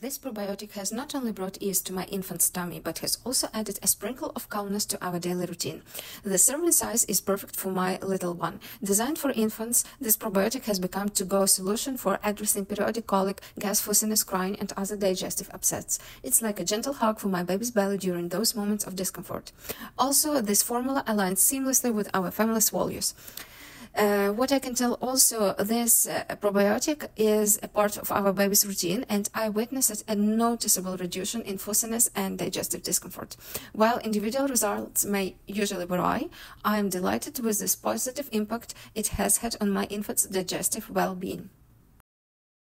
This probiotic has not only brought ease to my infant's tummy, but has also added a sprinkle of calmness to our daily routine. The serving size is perfect for my little one. Designed for infants, this probiotic has become to-go solution for addressing periodic colic, gas, fussiness, crying, and other digestive upsets. It's like a gentle hug for my baby's belly during those moments of discomfort. Also, this formula aligns seamlessly with our family's values. Uh, what I can tell also, this uh, probiotic is a part of our baby's routine, and I witnessed a noticeable reduction in fussiness and digestive discomfort. While individual results may usually vary, I am delighted with this positive impact it has had on my infant's digestive well being.